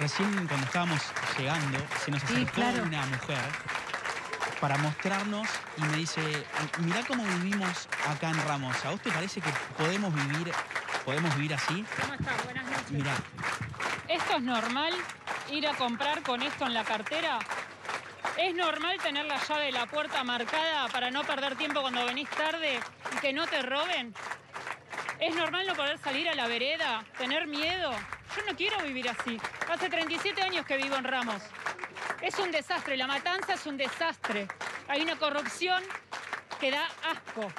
Recién cuando estábamos llegando, se nos Sí, acercó claro. una mujer para mostrarnos y me dice, mirá cómo vivimos acá en Ramos. ¿A vos te parece que podemos vivir, podemos vivir así? ¿Cómo estás? Buenas noches. Mirá, ¿Esto es normal? ¿Ir a comprar con esto en la cartera? ¿Es normal tener la llave de la puerta marcada para no perder tiempo cuando venís tarde y que no te roben? ¿Es normal no poder salir a la vereda? ¿Tener miedo? Yo no quiero vivir así. Hace 37 años que vivo en Ramos. Es un desastre, la matanza es un desastre. Hay una corrupción que da asco.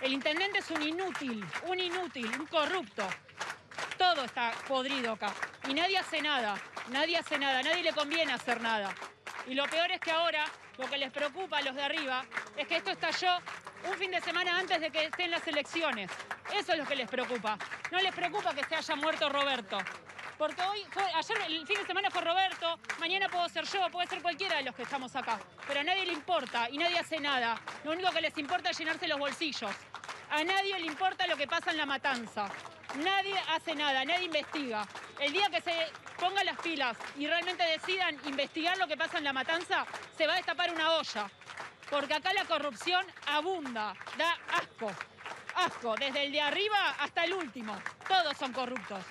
El intendente es un inútil, un inútil, un corrupto. Todo está podrido acá. Y nadie hace nada. Nadie hace nada. Nadie le conviene hacer nada. Y lo peor es que ahora lo que les preocupa a los de arriba es que esto estalló un fin de semana antes de que estén las elecciones. Eso es lo que les preocupa. No les preocupa que se haya muerto Roberto. Porque hoy, fue, ayer el fin de semana fue Roberto, mañana puedo ser yo, puede ser cualquiera de los que estamos acá. Pero a nadie le importa y nadie hace nada. Lo único que les importa es llenarse los bolsillos. A nadie le importa lo que pasa en la matanza. Nadie hace nada, nadie investiga. El día que se pongan las pilas y realmente decidan investigar lo que pasa en la matanza, se va a destapar una olla. Porque acá la corrupción abunda, da asco. Asco, desde el de arriba hasta el último. Todos son corruptos.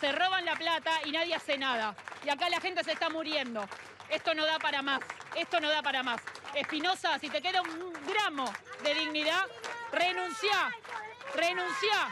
Se roban la plata y nadie hace nada. Y acá la gente se está muriendo. Esto no da para más. Esto no da para más. Espinosa, si te queda un gramo de dignidad, renuncia. Renuncia.